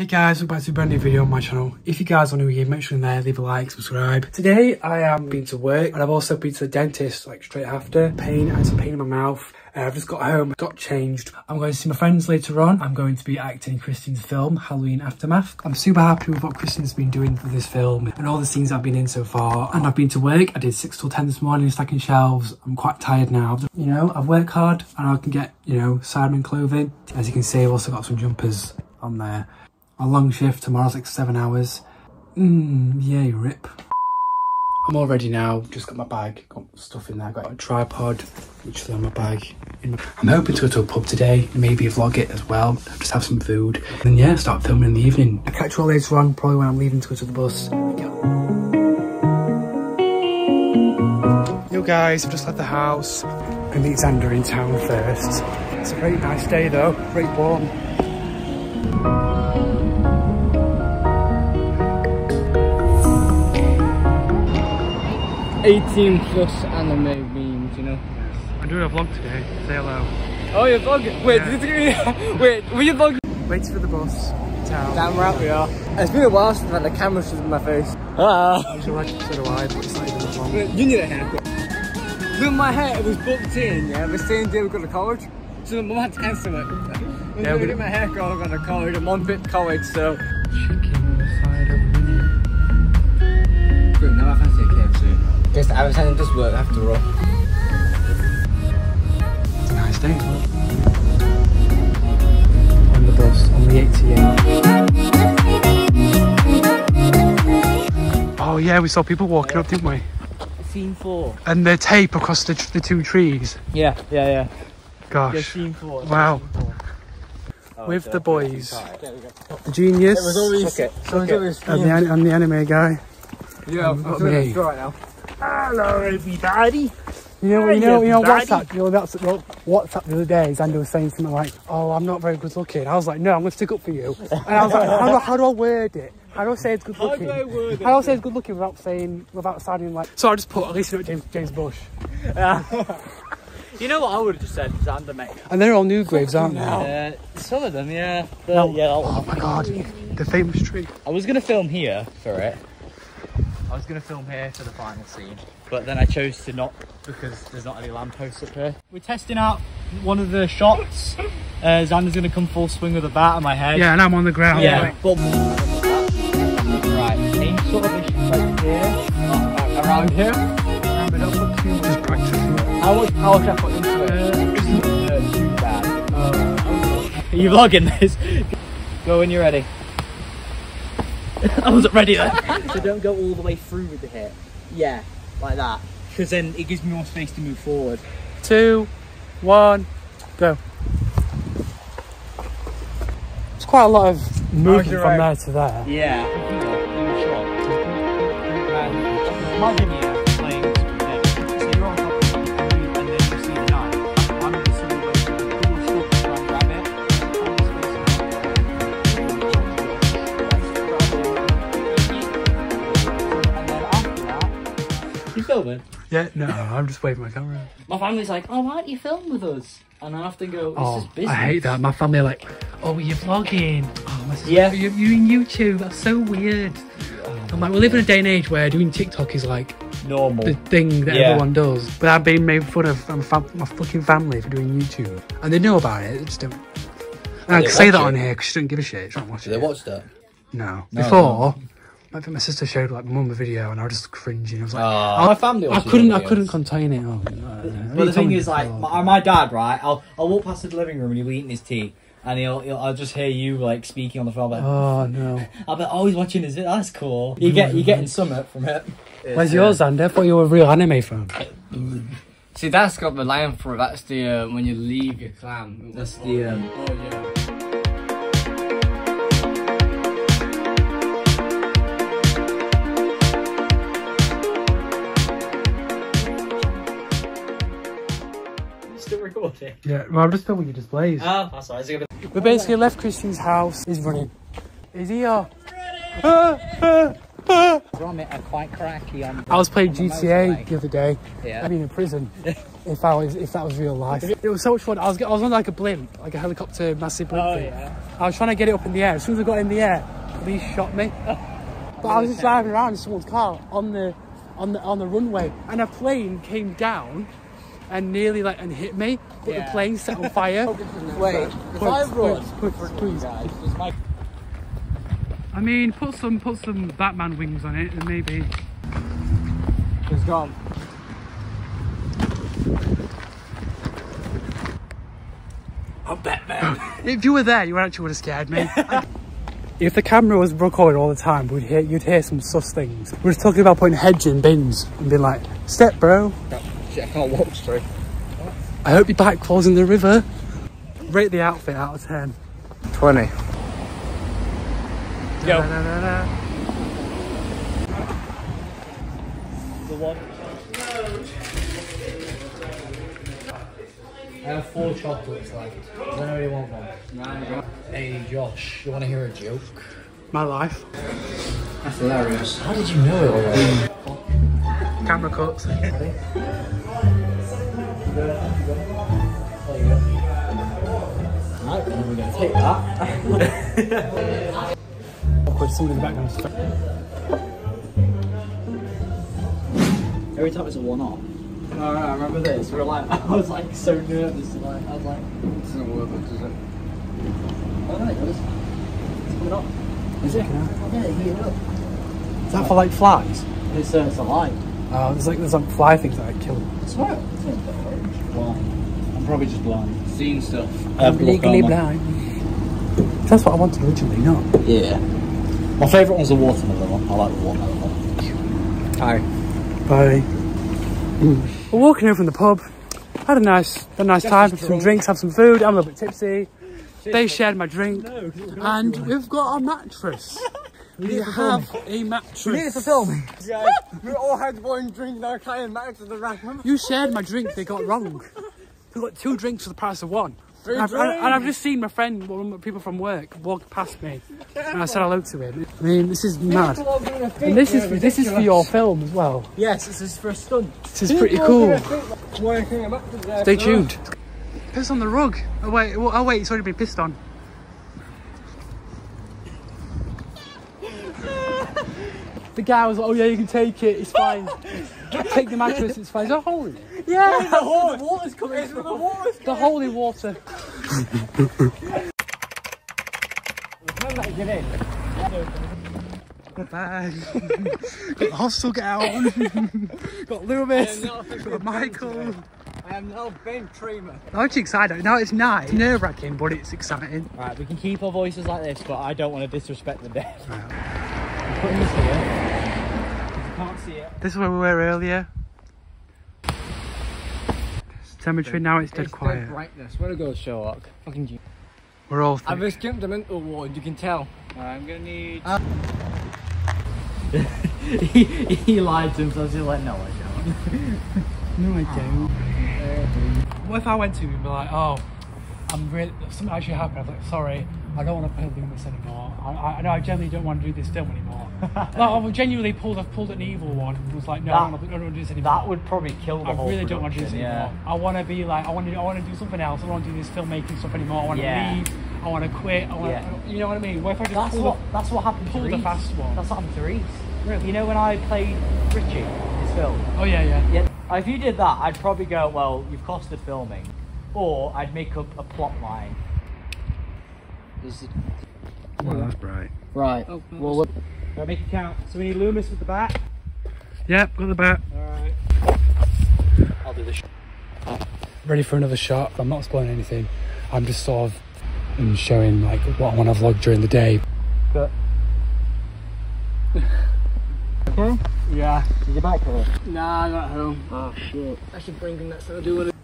Hey guys, welcome back to a brand new video on my channel. If you guys are new here, make sure you're there, leave a like, subscribe. Today I am been to work and I've also been to the dentist like straight after. Pain, I had some pain in my mouth. Uh, I've just got home, got changed. I'm going to see my friends later on. I'm going to be acting in Christine's film, Halloween Aftermath. I'm super happy with what Christine's been doing for this film and all the scenes I've been in so far. And I've been to work. I did 6 till 10 this morning, stacking shelves. I'm quite tired now. You know, I've worked hard and I can get, you know, Sidemen clothing. As you can see, I've also got some jumpers on there. A long shift, tomorrow's like seven hours. Mmm, yay, rip. I'm all ready now, just got my bag, got stuff in there, got a tripod, literally on my bag. I'm hoping to go to a pub today, maybe vlog it as well, just have some food. And yeah, start filming in the evening. I'll catch you all later on, probably when I'm leaving to go to the bus. Yo guys, I've just left the house. Gonna meet Xander in town first. It's a very nice day though, very warm. 18 plus anime memes, you know. Yes. I'm doing a vlog today. Say hello. Oh, you're vlogging? Wait, Yeah. did you, wait, were you vlogging? Waiting for the bus. Town. Damn right we are. It's been a while since I've had the camera in my face. Ah. I like it so do I, but it's not even long. You need a haircut. Look, my hair it was booked in, yeah, the same day we got to college. So my mum had to cancel it. I'm Yeah, gonna we- get my hair cut, I'm going to college, I'm on fit college, so. Guess the average time does work after all. It's a nice day. On the bus, on the 88. Oh yeah, we saw people walking up, didn't we? Scene four. And the tape across the, the two trees. Yeah, yeah, yeah. Gosh. scene four. Wow. Oh, With the boys. The genius. It was always. Okay. And the, and the anime guy. Yeah, I'm got doing me. it right now. Hello, everybody. You know, you know, you know, Daddy. WhatsApp, you know, that's what WhatsApp the other day, Xander was saying something like, oh, I'm not very good looking. I was like, no, I'm going to stick up for you. And I was like, how do, how do I word it? How do I say it's good looking? do I word it? How do I say it's good looking without saying, without sounding like... So I just put, at least you know James, James Bush. You know what I would have just said? Xander, mate. And they're all new graves, aren't they? Uh, some of them, yeah. The- No. yeah. Oh my god, the famous tree. I was gonna film here for it. I was gonna film here for the final scene, but then I chose to not because there's not any lampposts up here. We're testing out one of the shots. Uh, Xander's gonna come full swing with a bat on my head. Yeah, and I'm on the ground. Yeah, but right, same sort of issue right here, around here. Just practicing. How much power I put into it? Uh, too bad. Are you vlogging this? Go when you're ready. I wasn't ready then. so don't go all the way through with the hit. Yeah, like that. Because then it gives me more space to move forward. Two, one, go. It's quite a lot of movement you're from right. there to there. Yeah. Filming? Yeah, no, I'm just waving my camera. My family's like, oh, why don't you film with us? And I often go, it's Oh, just business. I hate that. My family are like, oh, you're vlogging. Oh, my sister, Yeah. you're, you're in YouTube. That's so weird. I'm like, we live in a day and age where doing TikTok is like Normal. the thing that Yeah. everyone does. But I've been made fun of from fam- my fucking family for doing YouTube. And they know about it, they just don't. And I can say that it? on here because she don't give a shit. She don't watch Do they it. that? No. No, Before, I think my sister showed like my mum a video and I was just cringing. I was like, Ah, my family I couldn't, I couldn't contain it. Oh, no. But the thing is, like, my, my dad, right? I'll I'll walk past the living room and he'll be eating his tea, and he'll, he'll I'll just hear you like speaking on the phone. Like, Oh no. I'll be always watching his. That's cool. You get you getting something from it. Where's yours, Xander? I thought you were a real anime fan. See, that's got the line for it. That's the uh, when you leave your clan. That's the, um, Oh yeah. Still recording. Yeah, well, I'm just filming your displays. Oh, that's alright. It's gonna We basically left Christian's house. He's running. He's here. Ah, ah, Gromit are quite cracky on. I was playing on the GTA motorway. the other day. Yeah. I mean, in prison. if I was, if that was real life, it was so much fun. I was, I was on like a blimp, like a helicopter, massive blimp. Oh, thing. yeah. I was trying to get it up in the air. As soon as I got in the air, police shot me. But I was just driving around in someone's car on the, on the, on the runway, and a plane came down, and nearly like and hit me. But the Yeah. plane set on fire. Wait, if Quick, I quick, run please. guys, I mean, put some, put some Batman wings on it, and maybe. It's gone. I'm Batman. if you were there, you actually would have scared me. if the camera was recording all the time, we'd hear, you'd hear some sus things. We were just talking about putting hedge in bins and being like, step bro, Shit, I can't walk straight. I hope your bike falls in the river. Rate the outfit out of 10. 20. Go. Da-da-da-da. the one. I have four chocolates left. Does anybody want one? Hey Josh, you want to hear a joke? My life. That's hilarious. How did you know it already? Camera cuts. Right, then we're going to take that. Awkward, someone in the background. Every time it's a one off. No, no, I remember this. We were like, I was like so nervous. Like, I was like, It's not worth it, is it? oh no, it does. It's coming up. Is it? Yeah, heat up. Is that for like flies? It's, uh, it's a light. Oh, there's like there's like fly things that I kill. I swear. It's a bit orange. Blind. I'm probably just blind. Seeing stuff. I'm legally blind. That's what I wanted originally, not. Yeah. My favourite one's the watermelon one. I like the watermelon one. Hi. Bye. We're walking home from the pub. Had a nice, had a nice time. Had some drinks, have some food. I'm a little bit tipsy. They shared my drink, and we've got a mattress. We have a mattress. filming. Yeah, we all had one drink now, trying back to the rack. You shared my drink. They got wrong. We got two drinks for the price of one. And I've, and. I've just seen my friend, one of the people from work, walk past me, and I said hello to him. I mean, this is mad. And this is this is for your film as well. Yes, this is for a stunt. This is pretty cool. Working a mattress there Stay tuned. Piss on the rug. Oh wait, oh, oh wait, it's already been pissed on. The guy was like, oh yeah, you can take it, it's fine. take the mattress, it's fine. Is there a hole? Yeah, the hole. The water's coming. It's the water's The holy water. Bye. got the hostel gown. got Loomis. Got Michael. I am now Ben Tramer. I'm actually excited. Now it's night. It's nerve wracking, but it's exciting. Right, we can keep our voices like this, but I don't want to disrespect the dead. Right. See it. This is where we were earlier. Temperature now it's dead It's quiet. dead brightness. Where to go, Sherlock? Fucking you. We're all I've thick. escaped the mental ward, you can tell. I'm gonna need. he, ah. he lied to himself. He's like, no, I don't. No, I don't. What if I went to him and be like, oh, I'm really, something actually happened. I was like, sorry, I don't want to play Loomis anymore. I, I, I know I genuinely don't want to do this film anymore. like, I genuinely pulled, I pulled an evil one and was like, no, I don't want to, I don't want to do this anymore. That would probably kill the I whole really don't want to do this production, anymore. I want to be like, I want to, do, I want to do something else. I don't want to do this filmmaking stuff anymore. I want to leave. I want to quit. I want, Yeah. you know what I mean? What if I just That's pull what. That's what happened pull to the fast one. That's what happened to Reese. Really? You know when I played Richie, in his film. Oh yeah, yeah. Yeah. If you did that, I'd probably go, well, you've costed filming, or I'd make up a plot line. This is- Well, that's bright. Right. Oh, well, look. Gotta make it count. So we need Loomis with the bat. Yep, got the bat. Alright. I'll do the sh- ready for another shot. I'm not spoiling anything. I'm just sort of um, showing like what I want to vlog during the day. But Yeah. is your back covered? Nah, I'm at home. Oh shit. I should bring him that to do it.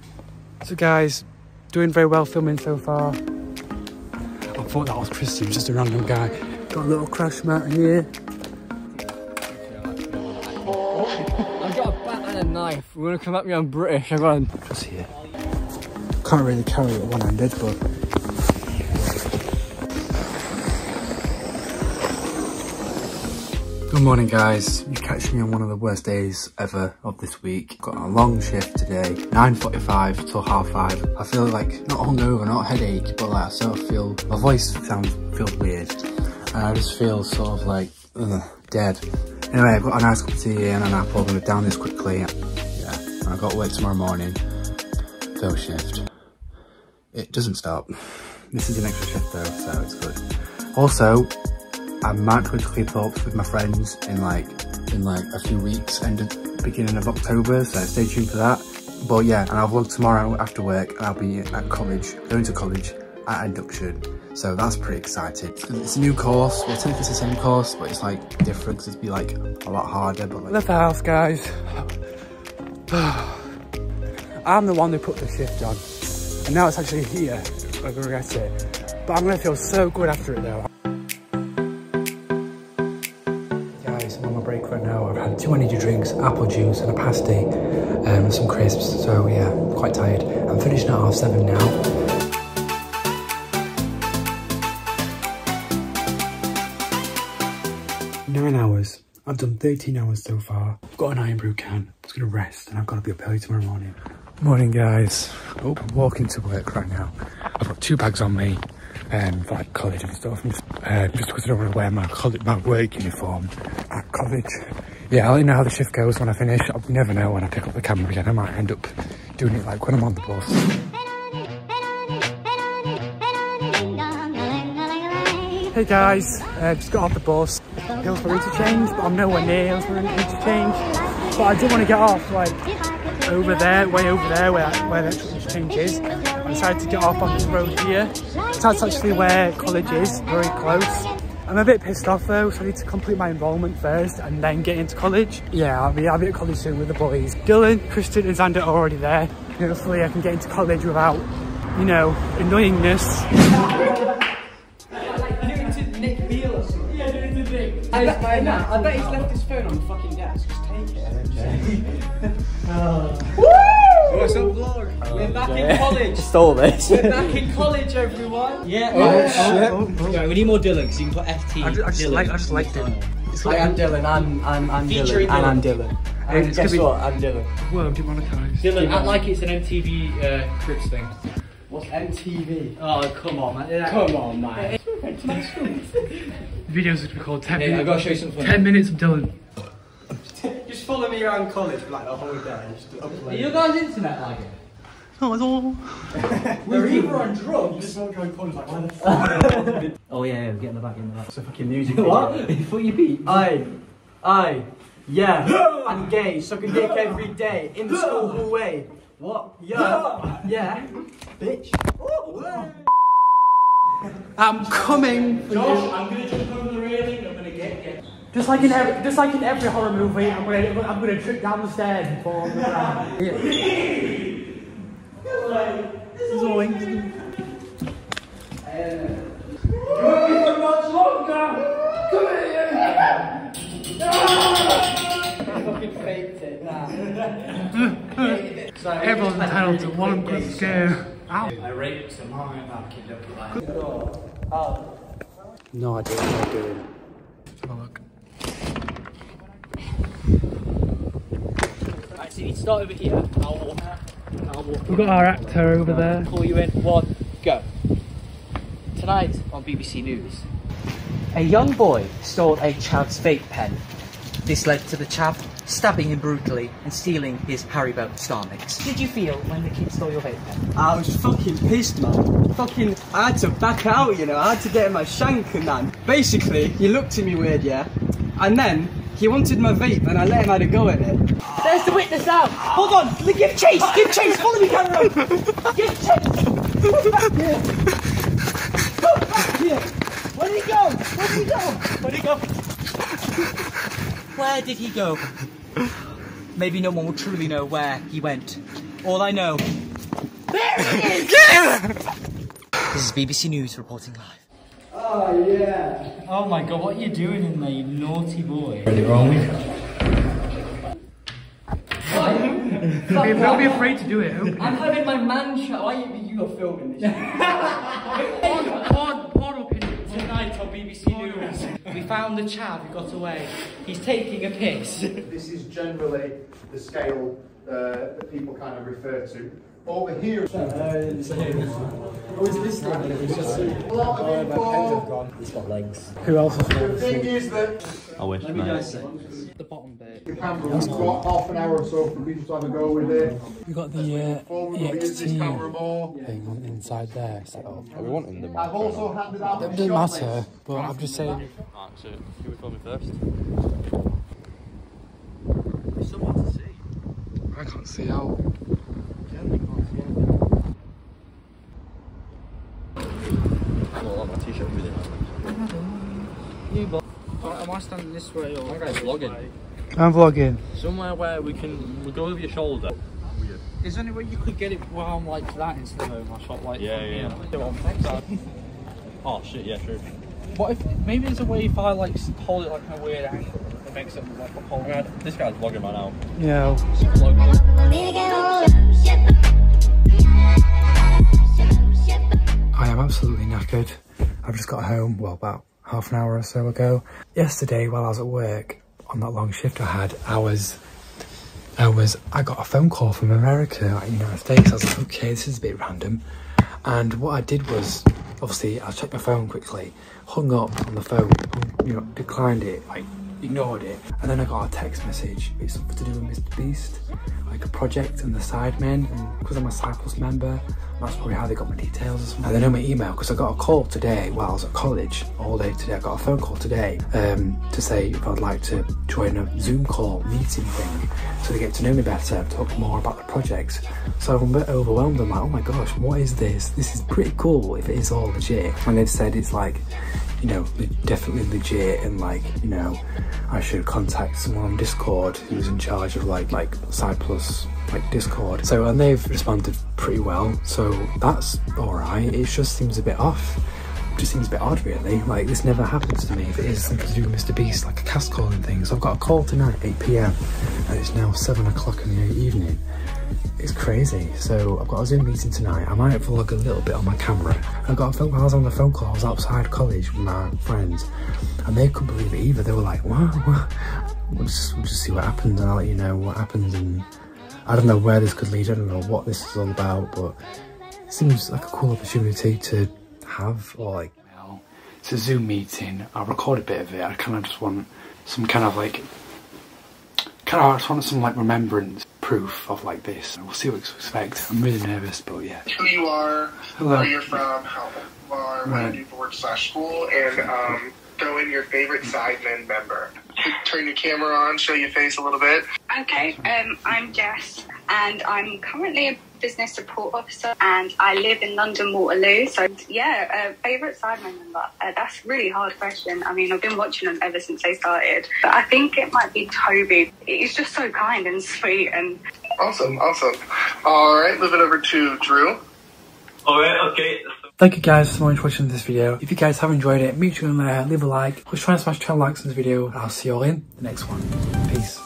So guys, doing very well filming so far. I thought that was Christian, just a random guy. Got a little crash mat here. I've got a bat and a knife. We're gonna come at me on British. I've got a... Just here. Can't really carry it one-handed, but Good morning guys, you're catching me on one of the worst days ever of this week. Got a long shift today, 9.45 till half 5. I feel like, not hungover, not headache, but like I sort of feel, my voice sounds, feels weird. And I just feel sort of like, ugh, dead. Anyway, I've got a nice cup of tea and an apple, I'm gonna down this quickly. Yeah, I've got work tomorrow morning, first shift. It doesn't stop. This is an extra shift though, so it's good. Also, I might go to Cleethorpes with my friends in like in like a few weeks, end of beginning of October. So stay tuned for that. But yeah, and I'll vlog tomorrow after work. And I'll be at college, going to college at induction. So that's pretty exciting. It's a new course. Well, technically it's the same course, but it's like different because it'd be like a lot harder. But like Left the house, guys. I'm the one who put the shift on. And now it's actually here. I regret it. But I'm gonna feel so good after it though. Two energy drinks, apple juice and a pasty, um, and some crisps. So yeah, quite tired. I'm finishing at half seven now. Nine hours. I've done 13 hours so far. I've got an Irn-Bru can. I'm just gonna rest and I've got to be up early tomorrow morning. Morning guys. Oh, I'm walking to work right now. I've got two bags on me um, for like college and stuff. And, uh, just because I don't want to wear my, college, my work uniform at college. Yeah, I'll you know how the shift goes when I finish. I'll never know when I pick up the camera again. I might end up doing it like when I'm on the bus. Hey guys, uh, just got off the bus. Hillsborough interchange, but I'm nowhere near Hillsborough interchange. But I do want to get off like over there, way over there, where where the actual interchange is. I decided to get off on this road here. That's actually where college is, very close. I'm a bit pissed off though, so I need to complete my enrolment first and then get into college. Yeah, I'll be, I'll be at college soon with the boys. Dylan, Kristen and Xander are already there. Hopefully I can get into college without, you know, annoyingness. I bet, I, know, I bet he's left his phone on the fucking desk. Just take it. Oh. What's up, vlog? We're back in college. Stole this. We're back in college, everyone. Yeah. Oh, shit. Right, we need more Dylan because you can put FT. I just, I just Dylan like, I just liked it. It's like, I'm Dylan. I'm I'm I'm Featuring Dylan. And I'm Dylan. Dylan. It's And guess be- what? I'm Dylan. whoa, demonetized. Dylan, act like it's an MTV uh, Cribs thing. What's MTV? Oh, come on, man. Come on, man. Videos would be called 10 Hey, I minutes. gotta show you something. 10 minutes of Dylan. Just follow me around college for like the whole day. Just upload. Your guys' internet like it? Not at all. We're either on drugs. Just won't join college. Like, why the fuck? Oh yeah, yeah, get in the back, get in the back. It's a fucking music. What? video. What you beat? I, I, yeah, I'm gay, sucking a dick every day in the school hallway. What? Yeah, yeah, bitch. I'm coming for you. I'm gonna jump over the railing. I'm gonna get you. Just like in every, just like in every horror movie, I'm gonna, I'm gonna trip down the stairs and fall on the ground. Zoink. Fucking faked it. Nah. Everyone's entitled to one good scare. Ow. I raped some napkin, don't you like? No idea what I'm doing. Have a look. Right, you start over here. I'll walk. I'll walk. We've got our actor over there. Call you in. One, go. Tonight on BBC News. A young boy stole a child's vape pen. This led to the chap stabbing him brutally and stealing his Haribo Star Mix. Did you feel when the kid stole your vape pen? I was fucking pissed, man. Fucking, I had to back out, you know. I had to get in my shank and then. Basically, he looked at me weird, yeah. And then he wanted my vape, and I let him have a go at it. There's the witness now! Hold on! Give chase! Give chase! Follow me, camera! Give chase! Where did he go? Where did he go? Where did he go? Where did he go? Maybe no one will truly know where he went. All I know. There he is! This is BBC News reporting live. Oh yeah. Oh my god, what are you doing in there, you naughty boy? Don't be, don't be afraid to do it. Open I'm having my man show. Why are you, you are filming this? it. Porn, porn opinion. Tonight on BBC News. we found the chav who got away. He's taking a piss. This is generally the scale uh, that people kind of refer to. Over here, a lot of people. He's got legs. Who else is The thing is that I wish, the bottom bit. the camera, we've got half an hour or so for people to have a go with it. We've got the uh, Before we use this camera EXT more. thing on inside there set up. Are we wanting them? I've also handed out It the doesn't matter, list. but I'm just saying. Alright, so who we filming first? I can't see out. Well, my t-shirt with it. You but am I standing this way or? I'm guy's vlogging. I'm vlogging. Somewhere where we can we go over your shoulder. Is there any way you could get it where I'm like that instead of my shot like? Yeah, from yeah. here? Do it on next. Oh shit, yeah, true. What if maybe there's a way if I like s- hold it like in a weird angle, it makes it like a pole. Yeah, this guy's vlogging right now. Yeah. I am absolutely knackered. I've just got home, well, about half an hour or so ago. Yesterday, while I was at work, on that long shift I had, I was, I was, I got a phone call from America, like United States. I was like, okay, this is a bit random. And what I did was, obviously, I checked my phone quickly, hung up on the phone, you know, declined it, like, ignored it. And then I got a text message. It's something to do with Mr. Beast, like a project and the Sidemen. And because I'm a Side Plus member, that's probably how they got my details or something. And they know my email because I got a call today while I was at college all day today. I got a phone call today um, to say if I'd like to join a Zoom call meeting thing so they get to know me better, talk more about the project. So I'm a bit overwhelmed. I'm like, oh my gosh, what is this? This is pretty cool if it is all legit. And they've said it's like, you know, definitely legit and like, you know, I should contact someone on Discord who's in charge of like like Side Plus like Discord. So and they've responded pretty well. So that's alright. It just seems a bit off. Just seems a bit odd really. Like this never happens to me if it is something to do with Mr. Beast, like a cast calling thing. So I've got a call tonight, 8 PM, and it's now seven o'clock in the evening. It's crazy. So I've got a Zoom meeting tonight. I might vlog a little bit on my camera. I got a phone while I was on the phone call. I was outside college with my friends, and they couldn't believe it either. They were like, "What? what? We'll just, we'll just see what happens, and I'll let you know what happens." And I don't know where this could lead. I don't know what this is all about, but it seems like a cool opportunity to have, or like. Well, it's a Zoom meeting. I'll record a bit of it. I kind of just want some kind of like kind of I just want some like remembrance proof of like this. We'll see what to expect. I'm really nervous, but yeah. who you are, Hello. where you're from, how old you are, what Right. you do for work slash school, and um, throw in your favorite Sidemen member. Turn your camera on, show your face a little bit. Okay, um, I'm Jess, and I'm currently a business support officer, and I live in London Waterloo. So, yeah, uh, favourite Sidemen member? Uh, that's a really hard question. I mean, I've been watching them ever since they started, but I think it might be Toby. He's just so kind and sweet, and Awesome, awesome. All right, moving over to Drew. Alright, okay. Thank you guys so much for watching this video. If you guys have enjoyed it, make sure to uh, leave a like. Let's try and smash 10 likes on this video. I'll see you all in the next one. Peace.